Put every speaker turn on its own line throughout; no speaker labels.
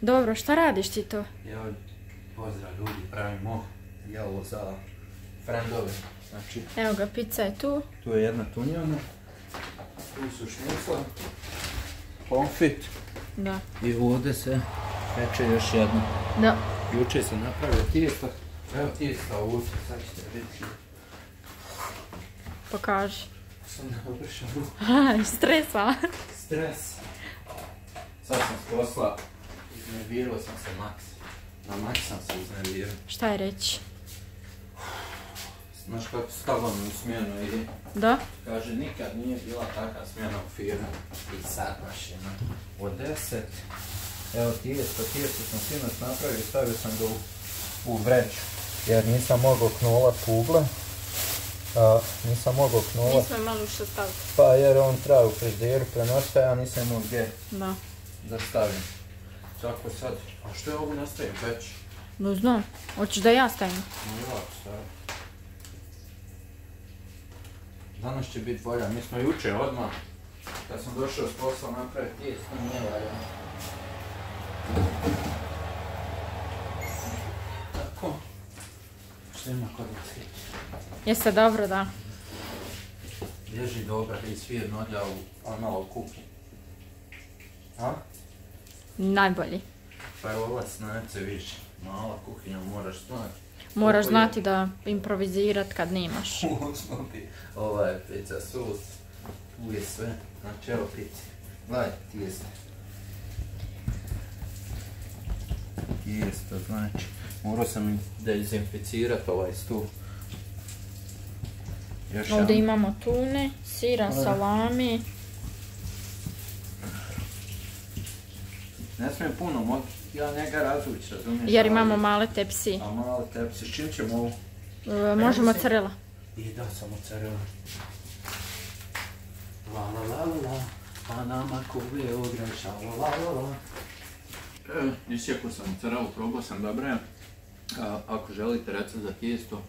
Dobro, šta radiš ti to?
Ja, pozdrav ljudi, pravimo jelo za frendove. Znači,
Evo ga, pizza je tu.
tu je jedna tunjana, tu su šnicla, pomfit
Da.
i ovdje se peče još jedna.
Da.
Juče sam napravio tijesto, evo tijesta ovdje, sad ćete vidjeti.
Pokaži.
Sam obršao
Aj, stresa.
stres. Sad sam s posla, iznervirao sam se maks. Na maks sam se iznervirao.
Šta je reći?
Znaš kako stavljam u smjenu ide?
Da?
Kaže, nikad nije bila takva smjena u firmi. I sad baš je, no. Od deset. Evo tijesto, tijesto sam sinoć napravio i stavio sam ga u, u vreću. Jer nisam mogao knulat kugle. A, nisam mogao knulat.
Nismo imali što staviti.
Pa jer on traje u frižderu prenošta, ja nisam imao gdje
Da.
da stavim. Tako sad, a što je ovo nastavim već?
No znam. Hoćeš da ja stavim?
No jako stavim. Danas će biti bolja, mi smo juče odmah, kad sam došao s posla napraviti tijesto, nije valjano. Tako. Što ima kod nas
Jeste dobro, da.
Bježi dobra i svir nodja u ono u kuhinju. A?
Najbolji.
Pa je ova snajce više. Mala kuhinja moraš znati.
Moraš
je?
znati da improvizirat kad nemaš.
Uznuti ovaj pizza sus. Tu je sve. Znači evo pizza. Gledaj, tijesto. Tijesto, znači. Morao sam dezinficirat ovaj stup. Još
Ovdje imamo tune, sira, salami.
Ne smijem puno, mo- ja njega razvući, razumiješ?
Jer
ali-
imamo male tepsi.
A malo tepsi, s čim ćemo ovo?
E, Može mozzarella.
I da, samo careva. La la la la la, pa nama kube ogreša, la la la la. E, isjekao sam mozzarellu, probao sam dobro je. A, ako želite recept za tijesto,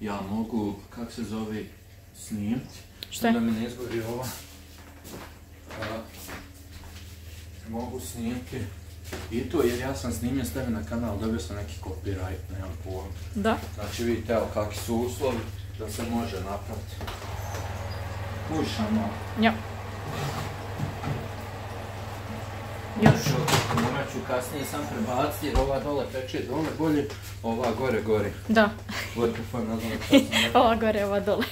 ja mogu, kak se zove, snimiti.
Šta je?
Da mi ne izgori ova. A, mogu snimiti. I to jer ja sam snimio stavio na kanal, dobio sam neki copyright, nemam pojma.
Da.
Znači vidite evo kakvi su uslovi da se može napraviti. Kušamo.
Ja. Još.
Morat ću kasnije sam prebaciti jer ova dole peče dole bolje, ova gore gore.
Da. Ova gore, ova dole.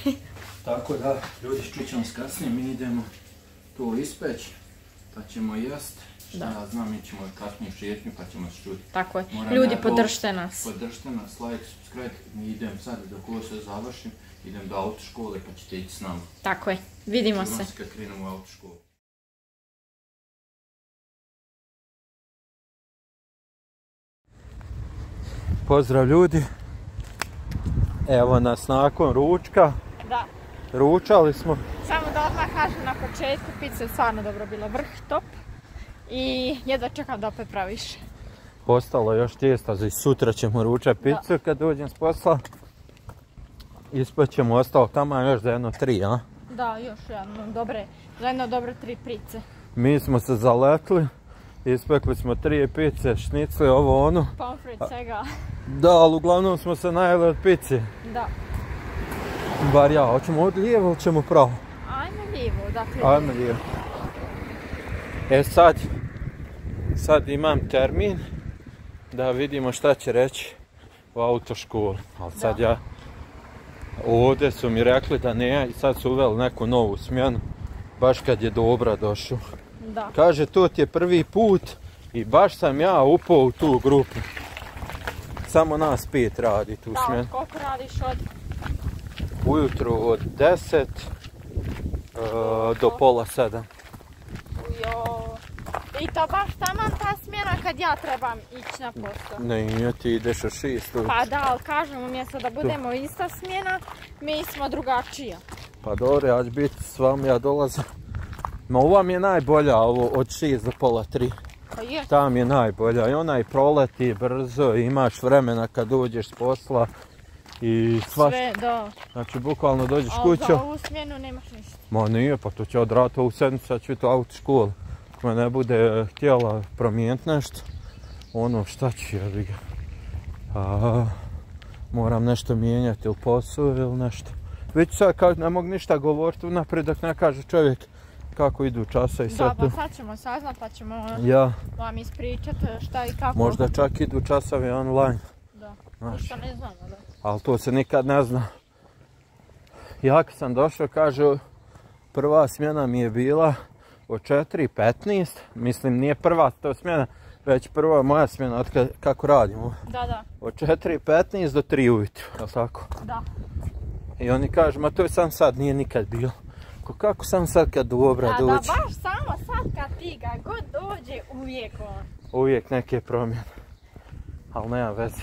Tako da, ljudi čućemo s kasnije, mi idemo to ispeć, pa ćemo jest. Šta
Da.
ja znam, mi ćemo kasnije u šetnju pa ćemo se čuti.
Tako je.
Moram
Ljudi,
ja
podržite nas.
Podržite nas, like, subscribe, mi idem sad dok ovo sve završim, idem do autoškole pa ćete ići s nama.
Tako je. Vidimo
Čujemo
se.
kad krenemo u autoškolu. Pozdrav ljudi. Evo nas nakon ručka. Ručali smo.
Samo da odmah kažem na početku, pizza je stvarno dobro bila, vrh top. I jedva čekam da opet praviš.
Postalo još tijesta za sutra ćemo ručati picu kad dođem s posla. Ispećemo ostalo tamo još za jedno tri, a?
Da, još jedno dobre, za jedno dobre tri price.
Mi smo se zaletli. Ispekli smo tri pice, šnicli, ovo ono.
Pomfrit, svega.
Da, ali uglavnom smo se najeli od pice.
Da.
Bar ja, hoćemo od lijevo ili ćemo pravo?
Ajmo lijevo, dakle.
Ajmo lijevo. E sad, sad imam termin da vidimo šta će reći u autoškoli. Ali sad
Da.
ja, ovdje su mi rekli da ne i sad su uveli neku novu smjenu. Baš kad je dobra došao.
Da.
Kaže, to ti je prvi put i baš sam ja upao u tu grupu. Samo nas pet radi tu
Da,
smjenu.
od koliko radiš od...
Ujutro od 10 e, do pola 7.
Jo. I to baš taman ta smjena kad ja trebam ići na posao.
Ne, ti ideš od 6 ujutro.
Pa da, ali kažem, umjesto da budemo ista smjena, mi smo drugačija.
Pa dobro, ja ću biti s vama, ja dolazim. Ma ova mi je najbolja, ovo od 6 do pola 3.
Pa je.
Ta mi je najbolja i ona i proleti brzo, imaš vremena kad dođeš s posla i svašta.
Sve, da.
Znači, bukvalno dođeš kuću.
za ovu smjenu nemaš ništa.
Ma nije, pa to će odraditi ovu sedmicu, sad ću biti u autoškolu. Ako me ne bude htjela promijeniti nešto, ono šta ću ja bi ga. Moram nešto mijenjati ili posao ili nešto. Već sad kao ne mogu ništa govoriti unaprijed dok ne kaže čovjek kako idu časa i sve
Da, pa
to.
sad ćemo saznat pa ćemo
Ja,
vam ispričat šta i kako.
možda čak idu časovi online.
Da. Ništa ne znamo, da.
Ali to se nikad ne zna. Ja kad sam došao, kaže, prva smjena mi je bila od 4.15, mislim nije prva to smjena, već prva moja smjena od kako radimo.
Da, da,
Od 4.15 do 3 ujutro, jel tako?
da.
I oni kažu, ma to je sam sad, nije nikad bilo. Ko kako sam sad kad dobra
Da, da,
dođe?
baš samo sad kad ti ga god dođe, uvijek on.
Uvijek neke promjene. Ali nema veze.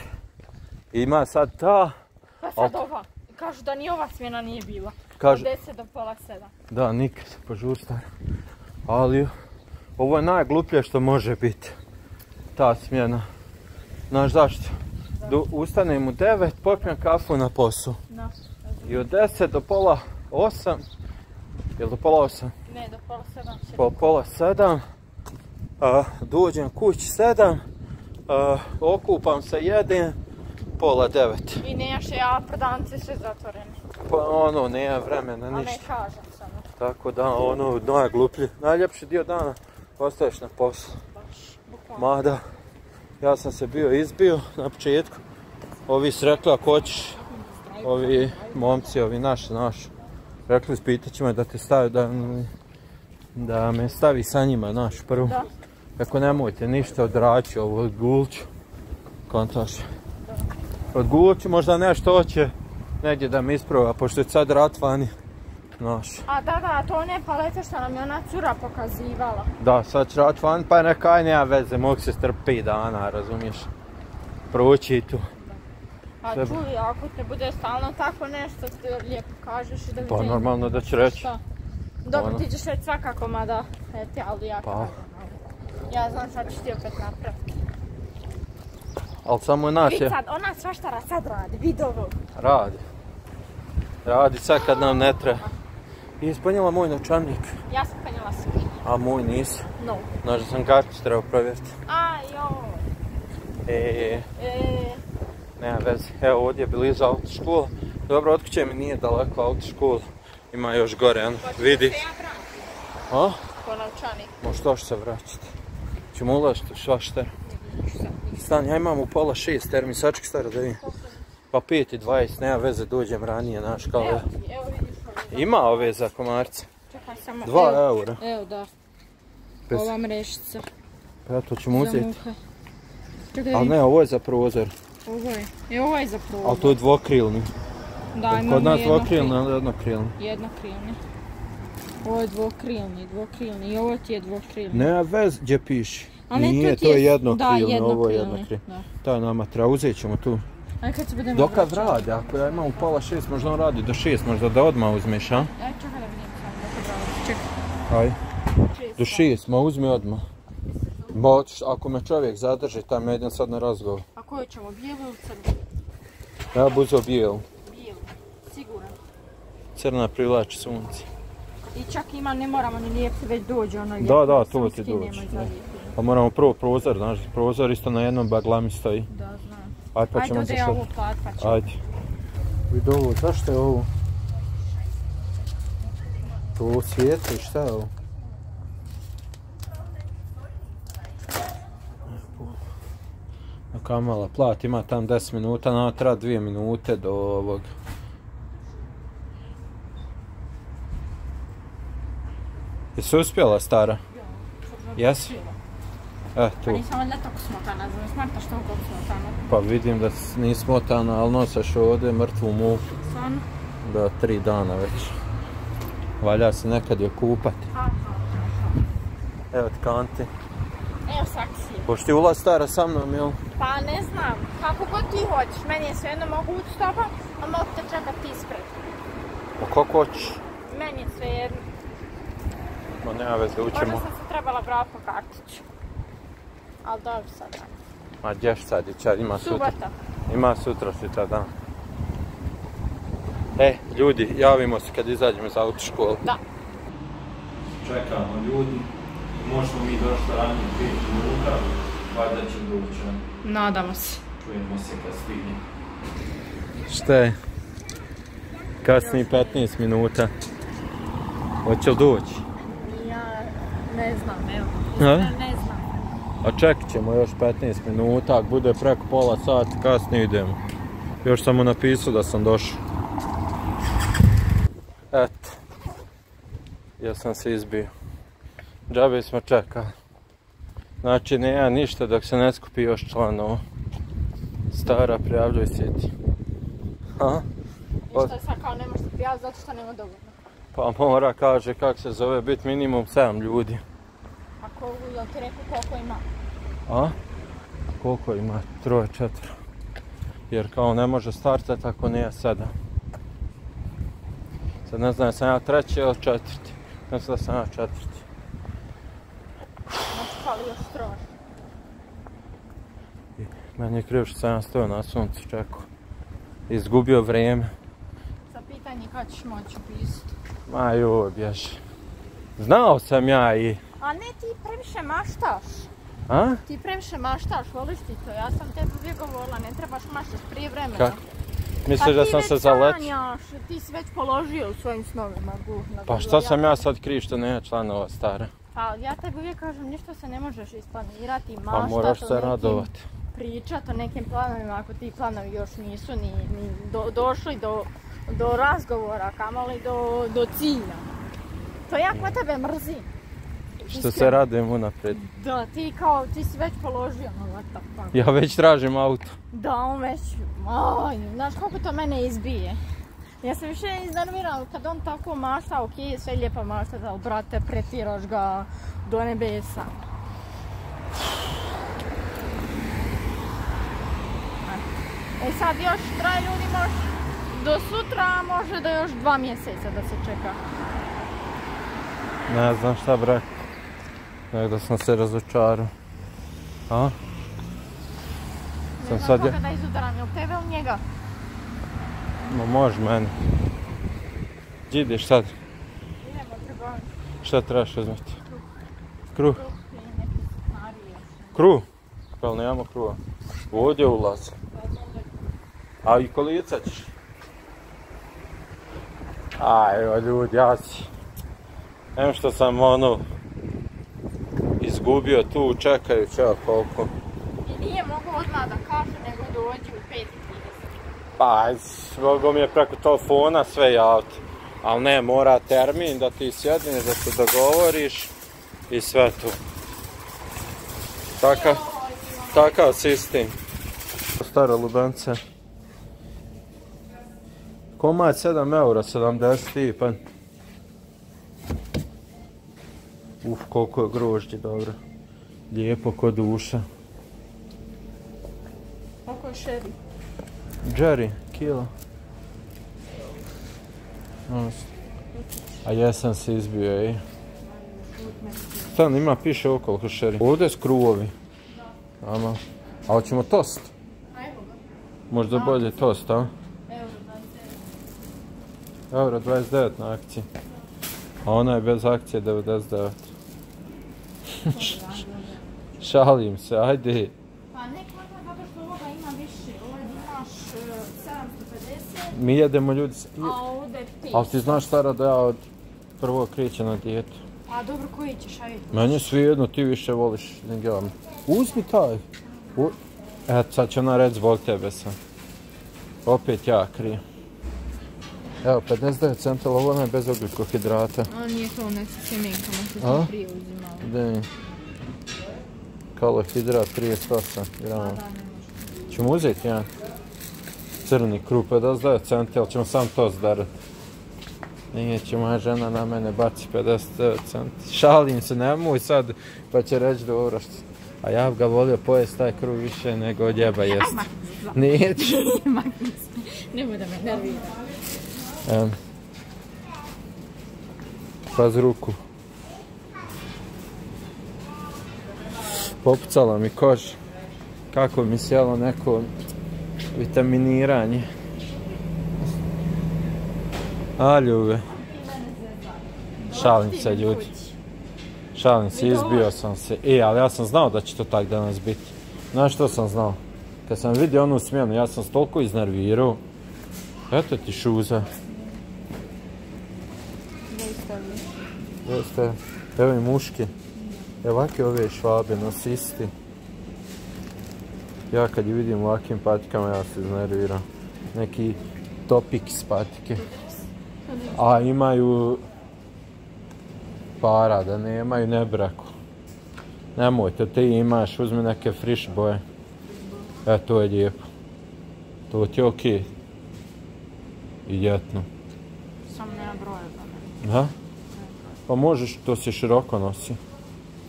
Ima sad ta,
Pa sad ova. Kažu da ni ova smjena nije bila.
Kažu-
Od 10 do pola 7.
da nikad, požur star. Ali ovo je najgluplje što može biti. Ta smjena. Znaš zašto? Do, ustanem u 9, popijem kafu na posao.
No.
I od 10 do pola 8, ili do pola 8?
Ne, do pola 7 će.
po pola sedam, a, dođem kući sedam, a, okupam se, jedem, pola devet.
I nejaše, ja prodavnice sve zatvorene.
Pa ono, nema vremena,
A ne
ništa.
kažem samo.
Tako da, ono, najgluplji, najljepši dio dana ostaješ na poslu.
Baš, bukvalno.
Mada, ja sam se bio izbio na početku. Ovi su rekli ako hoćeš, ovi momci, ovi naši, naši. Rekli su, pitat će me da te stavi, da, da me stavi sa njima, naš, prvo.
Da.
Ako nemojte ništa odraći ovo gulću. Kontaš. Od gulću možda nešto hoće negdje da mi isprava, pošto je sad rat vani. Naš.
A da, da, to one palete što nam je ona cura pokazivala.
Da, sad će rat vani, pa nekaj nema veze, mogu se strpi dana, razumiješ. Proći tu.
A
Treba.
čuj, ako te bude stalno tako nešto, ti lijepo kažeš i da
Pa normalno da će reći.
Šta? Dobro,
Ono.
ti ćeš reći svakako, mada, eti, ali ja
Pa.
kažem, Ja znam šta ćeš ti opet napraviti.
Ali samo
Vid
je
sad, ona svaštara sad radi, vid ovo.
radi. Radi sad kad nam ne treba. I ispunjala moj novčanik,
Ja sam penjela svoj.
a moj nisi.
No.
Znaš da sam karticu trebao provjeriti.
A, joj.
E,
E,
nema veze. Evo ovdje je blizu autoškola. Dobro, od kuće mi nije daleko autoškola. Ima još gore, ano. Vidi.
se ja vraćam
A?
po novčanik.
Možeš to se vraćati. Ćemo ulaziti u svašta. Stan, ja imam u pola šest termin, saček stara da vidim. Pa pet i dvajest, nema veze, dođem ranije, znaš kao
Evo evo vidiš.
Ima ove za komarce.
Čekaj samo.
Dva
evo,
eura.
Evo da.
Bez-
Ova mrešica.
Pa ja to ćemo uzeti.
Čekaj,
Ali ne, ovo je za prozor.
ovo je. E, ovo je za prozor.
Ali to je dvokrilni.
Da, imamo
Kod nas
jedno
dvokrilni, ali jednokrilni.
Jednokrilni. Ovo je dvokrilni, dvokrilni i ovo ti je dvokrilni.
Nema veze, gdje piši. Nije, to je
Da,
jednokrilni, ovo je
jednokrilni. Da.
Nama treba, uzet ćemo tu.
Ajde kad se budemo
Dokad
vraćali.
radi, ako ja imam u pola šest, možda on radi do šest, možda da odmah uzmeš, a?
Ajde čekaj da vidim dokad radi. Čekaj.
Aj. Do šest, ma uzmi odmah. Ba, otiš- ako me čovjek zadrži, tam idem sad na razgovor.
A koju ćemo, bijelu ili crnu?
Ja bi uzeo bijelu.
Bijelu. Siguran.
Crna privlači sunce.
I čak ima, ne moramo ni lijepiti, već dođe ono
Da, da, to ti dođe, da. Pa moramo prvo prozor, znaš, prozor isto na jednom baglami stoji.
Da, znam.
Pa
Ajde,
ćemo
ode
za
ja ovo plat, pa ćemo.
Ajde. Vidi ovo, zašto je ovo? To svijetli, šta je ovo? Na kamala, plat ima tam 10 minuta, nama treba 2 minute do ovog. Jesi uspjela stara? Jesi? E,
Pa
tu.
nisam valjda tako smotana, znam smarta što koliko smotana.
Pa vidim da nisi smotana, ali nosaš ovdje mrtvu muhu.
Stvarno?
Da, tri dana već. Valja se nekad je kupati.
Aha.
Evo ti kanti.
Evo saksije.
Pošto ti ulaz stara sa mnom, jel?
Pa ne znam, kako god ti hoćeš, meni je sve jedno mogu ući s tobom, a mogu te čekati ispred.
Pa kako hoćeš?
Meni je sve jedno.
Ma nema veze,
Možda
ućemo.
sam se trebala brati po kartiću. Ali dobro sad.
Ma gdješ sad, ića, ima sutra.
Subota.
Ima sutra sutra dan. E, ljudi, javimo se kad izađemo iz autoškole.
Da.
Čekamo ljudi, možemo mi došli ranije 5 minuta, Valjda će doći.
Nadamo se.
Čujemo se kad stigne. Šta je? Kasni 15 minuta. Hoće li doći?
Ja ne znam, evo. Ne, ne znam.
A čekat ćemo još 15 minuta, ako bude preko pola sata, kasnije idemo. Još sam mu napisao da sam došao. Eto. Ja sam se izbio. Džabe smo čekali. Znači, ne ja ništa dok se ne skupi još članova. Stara, prijavljuj se ti. Ha?
Ništa sad kao ne može se prijaviti zato što nema dovoljno.
Pa mora, kaže, kak se zove, bit minimum 7 ljudi.
Ako, jel ti rekao koliko ima?
A? Koliko ima? Troje, četvro. Jer kao ne može startati ako nije sedam. Sad ne znam, sam ja treći ili četvrti. Mislim da sam ja četvrti.
Znači fali još troje.
Meni je krivo što sam ja stojao na suncu čekao. Izgubio vrijeme.
Za pitanje kad ćeš moći upisati.
Ma joj, bježi. Znao sam ja i...
A ne, ti previše maštaš.
A?
Ti previše maštaš, voliš ti to. Ja sam tebi uvijek govorila, ne trebaš maštaš prije vremena.
Kako? Misliš da sam se zaletio?
Pa ti već sanjaš, ti si već položio u svojim snovima.
Pa šta sam ja sad kriv što nema članova stara?
Pa ja tebi uvijek kažem, ništa se ne možeš isplanirati,
Pa
maštat
moraš se
nekim-
radovat.
pričat o nekim planovima ako ti planovi još nisu ni, ni do- došli do, do razgovora, kamoli do, do cilja. To ja kod tebe mrzim.
Što se radujem unaprijed.
Da, ti kao, ti si već položio na pa.
Ja već tražim auto.
Da, on već, aj, znaš koliko to mene izbije. Ja sam više iznervirala kad on tako mašta, ok, sve je lijepa mašta, ali brate, pretiraš ga do nebesa. E sad još troje ljudi može do sutra, može do još dva mjeseca da se čeka.
Ne znam šta bi rekao. Nek da sam se razočarao. A? Sam sad
koga
ja-
da izudaram, jel tebe ili njega?
Ma može meni. Gdje ideš sad?
Idemo trgovati
Šta trebaš uzmeti? Kruh.
kruh.
Kruh? Pa nemamo kruha. Ovdje je ulaz. A i kolica ćeš? Aj, evo ljudi, ja si... Em što sam ono... Izgubio tu čekajući, evo koliko.
I nije mogu odmah da kaže, nego dođi u 5.30.
Pa, mogu mi je preko telefona sve javiti. Ali ne, mora termin da ti sjedneš, da se dogovoriš i sve tu. Takav, takav sistem. Stara lubence. Komad 7 eura, 70 pa. Uf, koliko je grožđe, dobro. Lijepo ko duša.
Koliko je šeri?
Jerry, kilo. A jesam se izbio, ej. Stan ima, piše okolo košeri. Ovdje skruovi. Ama. A hoćemo tost? Možda bolje tost, a?
Euro 29.
Euro 29 na akciji. A ona je bez akcije 99. Šalim se, ajde.
Pa ne kvatam zato što ovoga ima više. Ovaj imaš e, 750,
Mi jedemo ljudi...
a ovdje 500.
Ali ti znaš stara da ja od prvog krećem na dijetu.
A dobro, koji ćeš, ajde.
Meni je svejedno, ti više voliš nego ja. Uzmi taj. U... Eto, sad će ona reći zbog tebe sam. Opet ja krijem. Evo, 59 centa, ovo je bez ugljikohidrata.
A nije to ono sa sjemenkama što smo prije uzimali.
Da. Kalohidrat 38 grama. Ćemo uzeti jedan crni kruh, 59 centi, ali ćemo sam to zdarat. Nije će moja žena na mene baci 59 centi. Šalim se, nemoj sad, pa će reći dobro što... A ja bi ga volio pojest taj kruh više nego od jeba jest. Nije će.
Da me nervira.
Em. Paz ruku. Popucala mi kož. Kako mi sjelo neko vitaminiranje. A ljube. Šalim se ljudi. Šalim se, izbio sam se. E, ali ja sam znao da će to tak danas biti. Znaš što sam znao? Kad sam vidio onu smjenu, ja sam toliko iznervirao. Eto ti šuza. Jeste, evo i muški. Evo ovakve ove švabe, nosisti. Ja kad ih vidim u ovakvim patikama, ja se iznerviram. Neki topix patike. A imaju para, da nemaju nebraku. Nemojte, ti imaš, uzmi neke friš boje. E, to je lijepo. To ti je okej. I ljetno.
Samo nema broja za mene.
Da? Pa možeš, to se široko nosi.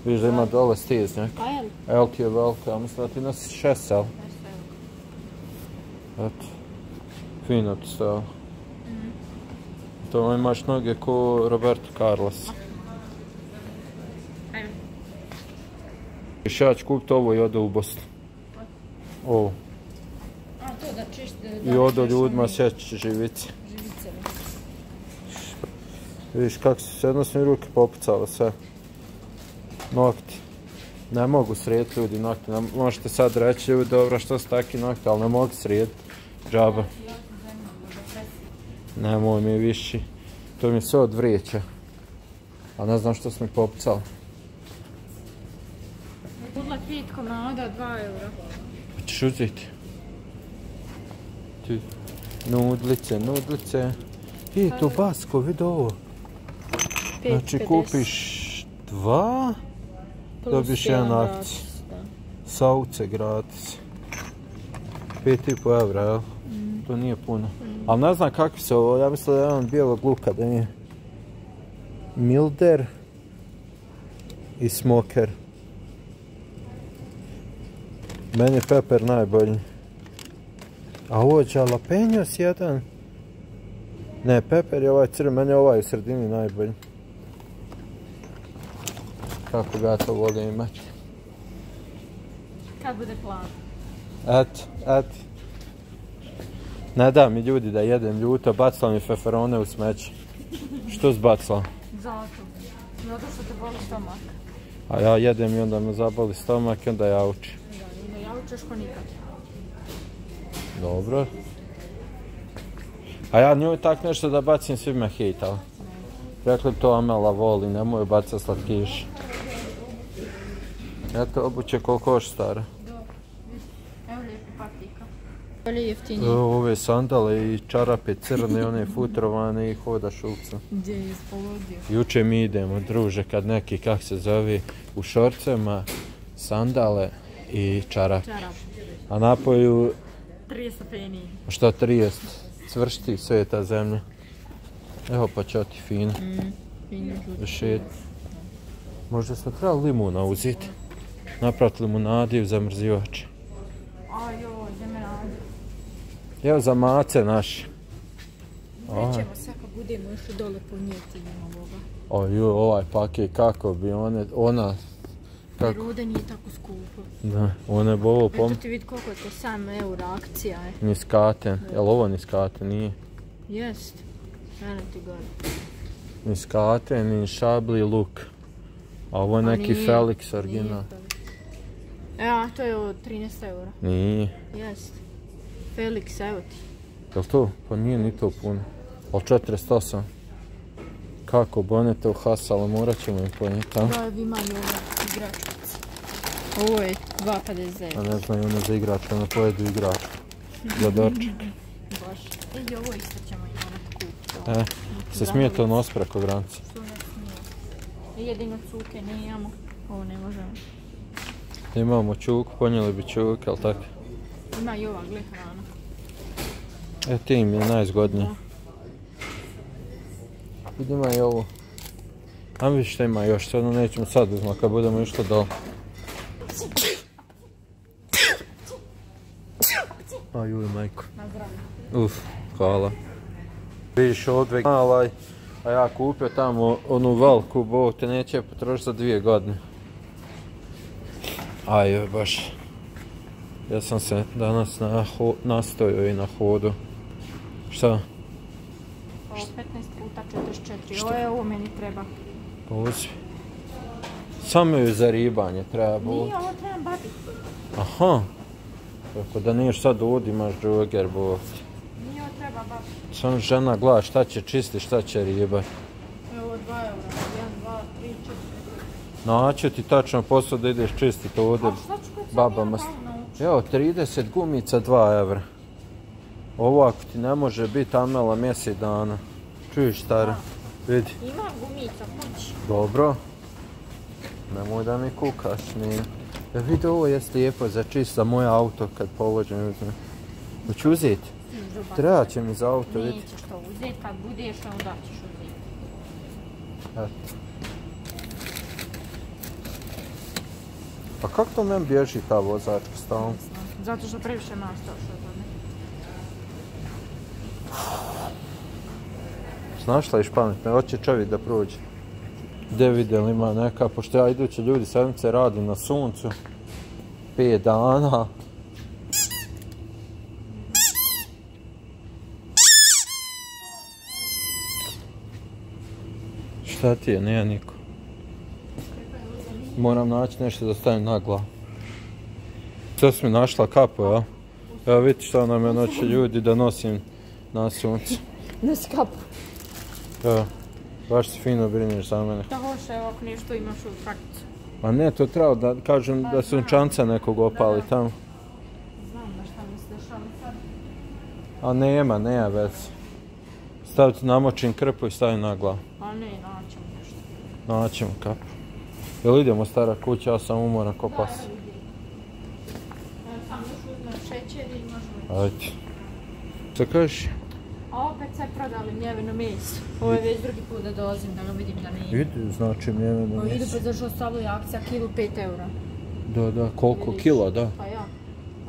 Viš da ima dole stijeznjak.
A je li?
L ti je velika, ja mislim da ti nosi 6 L. Eto. Fino ti stava. To imaš noge ko Roberto Carlos. Ja ću kupiti ovo i ode u Bosnu. Ovo. I ode ljudima sjeći živici. Vidiš kako su se jednostavno ruke popucale sve. Nokti. Ne mogu srediti ljudi nokti. Ne, možete sad reći ljudi dobro što su takvi nokti, ali ne mogu srediti. Džaba. Nemoj mi viši. To mi je sve od vrijeća. A ne znam što su mi popucali.
Kudla pit komada, 2 eura.
Hoćeš uzeti? Ti. Nudlice, nudlice. I, to basko, vidi ovo. Znači kupiš dva, dobiješ jedan akcij. Sauce gratis. 5,5 eura, jel? To nije puno. Ali ne znam kakvi su ovo, ja mislim da je jedan bijelog luka, da nije. Milder i Smoker. Meni je peper najbolji. A ovo je jalapenos jedan. Ne, peper je ovaj crven, meni je ovaj u sredini najbolji. Kako ga ja to volim imati.
Kad bude plan?
Eto, eto. Ne da mi ljudi da jedem ljuto, bacila mi feferone u smeće. Što zbacila?
Zato. Zato što te boli stomak.
A ja jedem i onda me zaboli stomak i onda ja učim.
Da, ne jaučeš ko nikad.
Dobro. A ja njoj tak nešto da bacim svi me hejtali. Rekli to Amela voli, nemoj bacati slatkiš. Eto obuće koliko još stara.
Evo lijepi patika. Bolje jeftinije.
Ove sandale i čarape crne, one futrovane i hoda šupca.
Gdje je ispolodio?
Juče mi idemo, druže, kad neki, kak se zove, u šorcema, sandale i čarape.
Čarap.
A napoju,
30 stepeni.
šta 30, cvršti sveta zemlja. Evo pa čo ti fino.
Mm. Fino žuto.
Šet. Možda smo trebali limuna uzeti. Napraviti limunadi i zamrzivač.
Joj, gdje me nađe.
Evo za mace naše.
Nećemo sad kad budemo išli dole po njeti imamo ovoga.
o, ju, ovaj paket, kako bi one, ona, kako,
Rude nije tako skupo.
da, one bi ovo pom...
Eto ti vidi koliko je to 7 eura akcija je.
Niskaten, jel ovo niskaten, nije?
Jest. Eno ti gore.
Niskaten, ni šabli luk. A ovo je
A
neki
nije,
Felix original.
E, a to je od 13 eura.
Nije.
Jest. Felix, evo ti.
Jel to? Pa nije ni to puno. Ali 48. Kako bonete u hasalo, morat ćemo im ponijeti, a?
Da, ima i ova igračkica. Ovo je 2,50.
A ne znaju one za igračke, one pojedu igračku. Za doček.
Baš. E, i ovo isto ćemo i morat kupiti.
E, se smije to nos preko granice.
Što ne smije. Jedino cuke nijemo. Ovo ne možemo.
Imamo čuku, ponijeli bi čuk, ali tako.
Ima i ova gle hrana.
E, ti im je najzgodnije. Vidi ima i ovo. A vidiš šta ima još, sad nećemo sad uzma kad budemo išli dole. Ajuj, majko. Uf, hvala. Vidiš malaj, a ja kupio tamo onu veliku bovu, te neće potrošiti za dvije godine. Aj, baš. Ja sam se danas na ho- nastojao i na hodu. Šta?
Ovo 15 puta 44. Ovo je ovo meni treba.
Pa uzmi. Samo ju za ribanje treba.
Nije, ovo trebam babi.
Aha. Tako da niješ sad imaš druger bog.
Nije, ovo treba babi.
Samo žena gleda šta će čisti, šta će ribar.
Evo 2 eura. 1, 2, 3, 4.
Naći ti tačno posao da ideš čistiti ovdje. Babama? Evo, 30 gumica, 2 evra. Ovo ako ti ne može biti Amela mjesec dana. Čuješ stara? Vidi.
Ima gumica kući.
Dobro. Nemoj da mi kukaš, nije. Ja vidi ovo je lijepo za čist za moj auto kad položim uzmem. Hoću uzeti? Treba će mi za auto, vidi.
Nećeš to uzeti, kad budeš onda ćeš uzeti.
Eto. Pa kako to meni bježi ta vozačka stalno?
Zato što previše maštaš o tome.
Znaš šta iš pametno, hoće čovjek da prođe. Gdje vidjeli ima neka, pošto ja idući ljudi sedmice radim na suncu. 5 dana. Šta ti je, nije niko. Moram naći nešto da stavim na glavu. Sad si mi našla kapu, ja? Evo vidite šta nam je noći ljudi da nosim na suncu.
Na skapu.
Evo, baš se fino brineš za mene.
Da hoće, evo ako nešto imaš u prakticu.
A ne, to treba da kažem da sunčanca nekog opali tamo.
Znam da šta mi se dešava sad.
A nema, nema veze. Staviti namočim krpu i stavim na glavu.
A ne, naćemo nešto.
Naćemo kapu. Jel idemo stara kuća, ja sam umoran ko pas.
Evo sam još uzmem šećer i možemo ići.
Ajde. Šta kažeš?
A opet se prodali mljeveno meso. Ovo je već drugi put da dolazim da ga vidim da ne ima.
Vidi, znači mljeveno
Ovo ide
meso.
pa zašto stavili akcija kilu 5 eura.
Da, da, koliko
Vidiš?
kila, da.
Pa ja.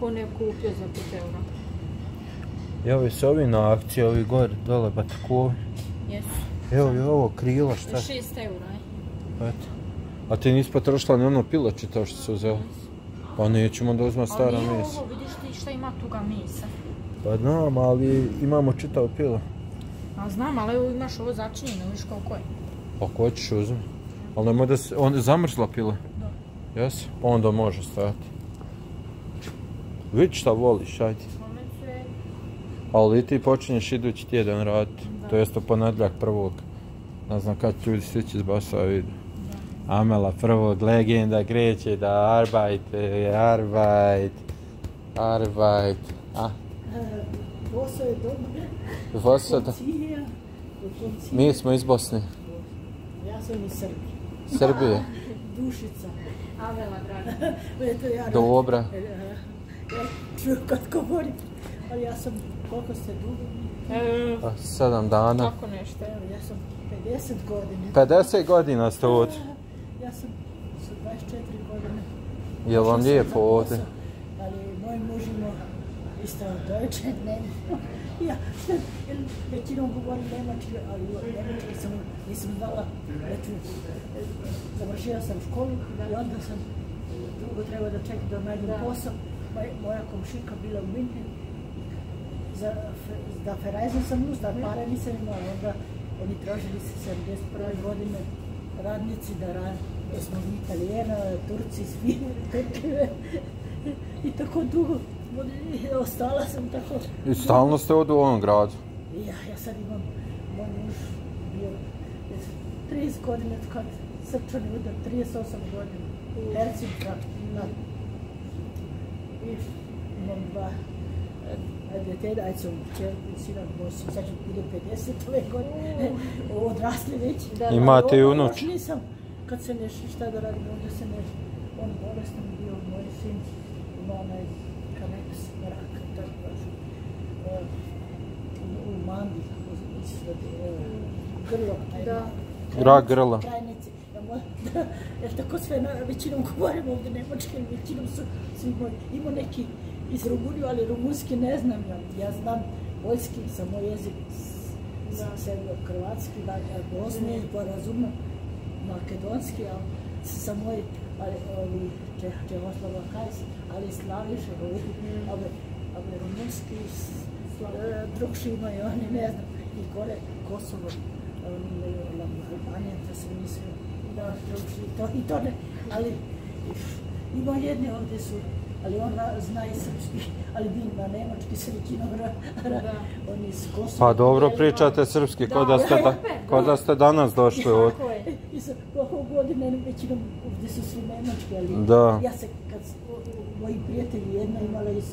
Ko ne kupio za 5 eura.
Evo se ovi na akciji, ovi gore, dole, batakovi.
Jesu.
Evo i ovo krilo, šta?
6 eura, je.
Eto. A ti nisi potrošila ni ono pileće to što su uzeli? Pa nećemo da uzma stara
Ali nije
mesa.
ovo, vidiš ti šta ima tuga mesa.
Pa znam, ali imamo čitav pilo.
A znam, ali evo imaš ovo začinjeno, vidiš koliko je.
Pa ko ćeš uzmi? Ali nemoj da se, onda je zamrzla pila.
Da.
Jes? Onda može stajati. Vidi šta voliš, ajde.
Se...
Ali ti počinješ idući tjedan raditi. To jest u ponedjeljak prvog. Ne znam kad ljudi stići iz vidu. Amela prvog legenda kreće da arbajt, arbajt, arbajt. A,
je dobro.
Vosa da...
Policija, policija.
Mi smo iz Bosne,
Ja sam iz Srbije.
Srbije.
Dušica.
Avela, draga.
Eto ja radim.
Dobra.
E, Ja čujem kad govorim, ali ja sam, koliko ste dugo?
E,
Pa, sedam dana.
tako nešto.
Evo, ja sam 50 godina.
50 godina ste ovdje.
Ja sam sa 24 godine.
Je li vam lijepo
na
ovdje?
Ali moj muž ima isto Deutsche, ne. Ja većinom govorim njemački, ali njemački sam, nisam da e, završila sam školu i onda sam dugo treba da čekam da nađem posao. Moj- Moja komšinka bila u München, za, fe- za Vereisen sam uzda, pare nisam imala, onda oni tražili se 71. godine radnici da rade, da smo mi Italijena, Turci, svi, Turke, i tako dugo, ostala sam tako.
I stalno ste ovdje u ovom gradu.
Ja, ja sad imam, moj muž bio je 30 godina kad srčani udar, 38 godina, Hercinka, na, i imam dva e, djeteta, ajde sam čerku i sina, sad će bude 50 ove godine, odrasli već.
Da.
Imate i unuč.
Nisam, kad se neš, šta da radim, ovdje se neš, on bolestan bio, moj sin, ima onaj kaneks, rak, tako kažu, e, u, u mandi, u- grlo, taj
Da.
Rak grla.
Krajnici, jer tako sve, na, većinom govorim ovdje nemački, većinom su svi moji, ima neki iz Rumuniju, ali rumunski ne znam ja, ja znam poljski, sa moj jezik, s- s- sever hrvatski, da, ja Bosni, pa razumem makedonski, ali sa moj, ali ovi Čeh, Čehoslova Kajs, ali slaviše, ovi, ali, ali rumunski, e, drugši imaju, oni ne znam, i gore Kosovo, oni imaju Albanije, to se misli, da, drugši, to, i to ne, ali ima jedne ovdje su, ali ona zna i srpski, ali bi na nemački se većinom ra, oni s Kosova.
Pa dobro pričate srpski, ko da ste, da, ko da ste danas došli ovdje.
Tako je.
I sa koliko godine većinom ovdje su svi nemački, ali
Da.
ja se kad moji prijatelji jedna imala iz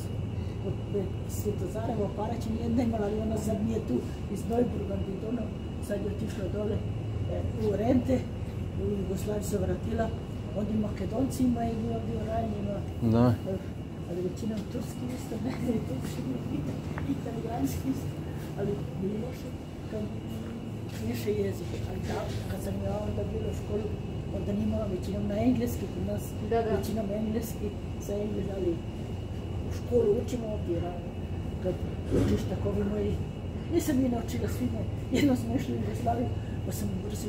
od od Svetozarevo, Paraćin jedna imala, ali ona sad nije tu iz Neuburga, Bidono, sad je otišla dole e, u Rente, u Jugoslaviji se vratila, u Rajnima,
Da.
ali većinom turski isto, ne, i turski, i italijanski isto, ali nije loše kad više jezik, ali da, kad sam ja onda bila u školi, onda imala većinom na engleski, kod nas
Da, da.
većinom engleski, sa engleski, ali u školu učimo ovdje, kad učiš tako vi moji, nisam mi naučila svima, jedno smo išli u Jugoslaviju, pa sam brzo.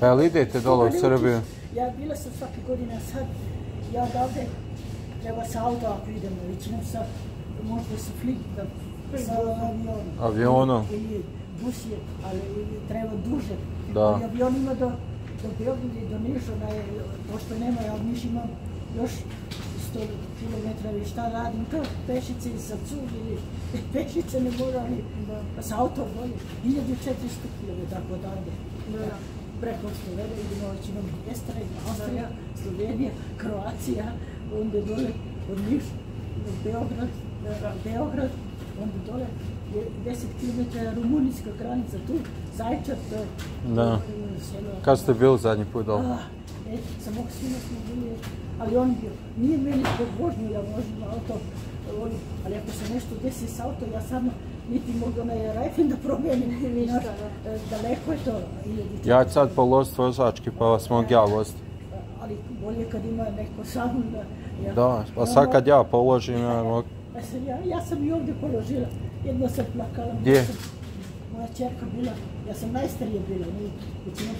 Pa jel idete dole u
"Što ne
Srbiju?"
učiš?" Ja bila sam svake godine, a sad ja odavde treba sa auto ako idemo, većinom sa, možda sa flik, da, sa avionom.
Avionom.
Ili bus je, ali treba duže.
Da.
Ali avion ima do, do Beograda i do Niša, da je, pošto nema, ja od Niša imam još 100 km i šta radim, to pešice i sa ili pešice ne mora, ali pa sa autom bolje. 1400 km tako odavde.
Da.
Preko Slovenije idemo većinom Estra, Austrija, Slovenija, Kroacija, onda dole od Niš do Beograd, Beograd, onda dole je 10 km rumunijska granica tu, Zajčar, to je
Da. Kad ste bili zadnji put dole?
E, sa mog sina smo bili, ali on bio, nije meni zbog vožnje, ja vožim auto, on, ali ako se nešto desi s auto, ja samo niti mogu onaj rajfen da promijenim,
Ništa,
znaš,
da.
e, daleko je to,
Ja ću sad položiti vozački pa vas mogu ja
ali bolje kad ima neko sa mnom da... Ja,
Da, pa sad kad ja položim ja mogu.
Ja sam, ja, sam i ovdje položila, jedno sam plakala.
Gdje?
Sam, moja čerka bila, ja sam najstarija bila, mi većinom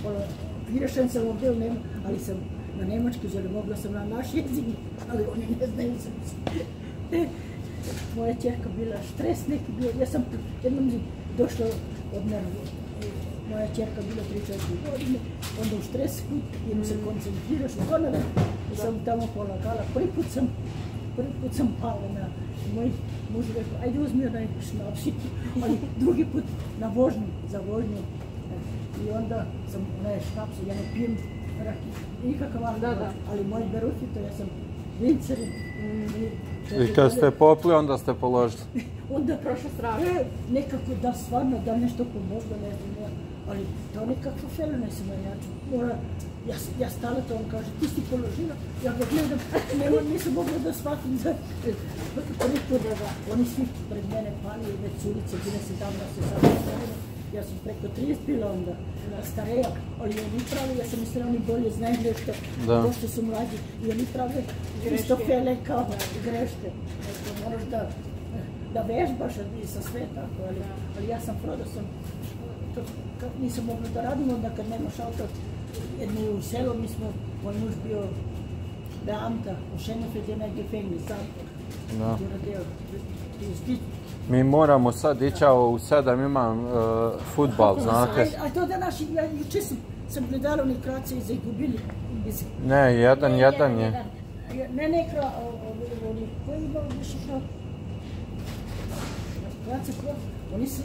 pola, Pirešan sam ovdje, u Nema, ali sam na nemački žele, mogla sam na naš jezik, ali oni ne znaju srpski. E, Moja čerka bila stres neki bio, ja sam jednom došla od nervu. E, Moja čerka bila 3-4 godine, onda u stresku, jer se koncentriraš u tonove, sam tamo polagala, prvi put sam, prvi put sam pala na, moj muž rekao, ajde uzmi onaj šnapsik, ali drugi put na vožnju, za vožnju. I onda sam onaj šnaps, ja ne pijem raki, nikakav alkohol,
da.
ali moj beruhito, ja sam vincerin.
I kad ste popli onda ste položili.
Onda
Prošlo strašno.
E, nekako da stvarno da nešto pomoglo, ne znam. Ali to nekako felo ne sam ja mora, ja, ja stala to on kaže, ti si položila, ja ga gledam, nema, nisam mogla da shvatim za prvi put da oni svi pred mene pali, već ulice bile 17, 18 godina, ja sam preko 30 bila onda, stareja, ali oni prave, ja sam mislila oni bolje znaju nešto, pošto su mlađi, i oni prave isto fele kao greške, Znači, moraš da, da vežbaš i sa sve tako, ali, ali ja sam prodao sam, to, kad nisam mogla da radim, onda kad nemaš auto, jedno u selu, mi smo, moj muž bio beamta, u Šenefeld je negdje fengli, radio, ti-
Mi moramo sad ići, a u sedam imam uh, futbal, znate.
A, a to da naši, ja juče sam, sam gledala oni Kroacije za izgubili. Iz,
Ne, jedan,
Ne,
jedan je.
Ne, ne, Kro, o- o- oni, koji ima više Kro? Kroacija, Kro, oni su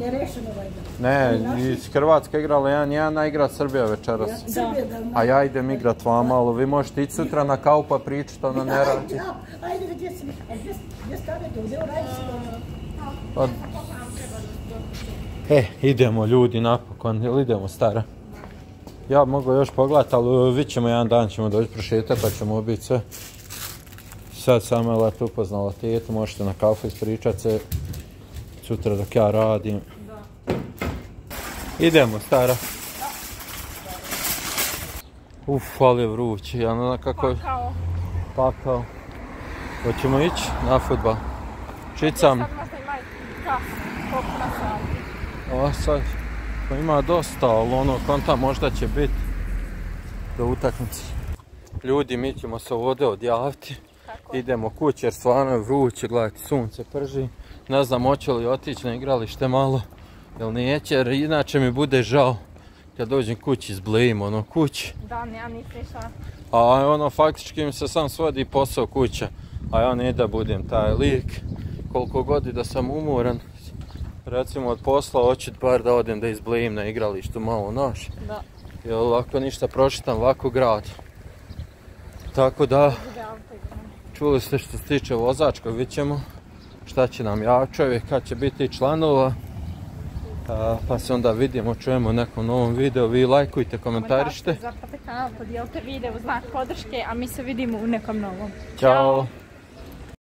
nerešeno valjda.
Ne, iz Hrvatske igrala jedan, jedan, a igra Srbija večeras.
Da...
A ja idem igrat vam malo, vi možete ići sutra na kao pa pričati, ono ne radi.
Ajde, gdje si, a gdje, gdje stavite, gdje u raju si
Pa... E, idemo ljudi napokon, jel idemo stara? Ja mogu još pogledat, ali vidit ćemo jedan dan, ćemo doći prošetati pa ćemo obići sve. Sad sam je upoznala tijetu, možete na kafu ispričat se sutra dok ja radim. Idemo stara. Uf, ali je vruće, ja ne znam kako je
Kao,
pakao. Hoćemo ići na futbal. Čicam. Ova sad pa ima dosta, ali ono konta možda će biti do utakmice. Ljudi, mi ćemo se ovdje odjaviti.
Tako.
Idemo kući jer stvarno je vruće, gledajte, sunce prži. Ne znam hoće li otići na igralište malo, jel neće, jer inače mi bude žao. kad dođem kući izblejim ono kući.
Da, ja nisam išla.
A ono faktički mi se sam svodi posao kuća. A ja ne da budem taj lik. Koliko god da sam umoran. Recimo od posla hoću bar da odem da izblejim na igralištu malo noć.
Da,
Jer ovako ništa pročitam ovako grad. Tako da, čuli ste što se tiče vozačka, vidjet ćemo šta će nam ja čovjek, kad će biti članova. A, pa se onda vidimo, čujemo u nekom novom videu. Vi lajkujte, komentarište.
Kanal, podijelite video u znak podrške, a mi se vidimo u nekom novom.
Ćao!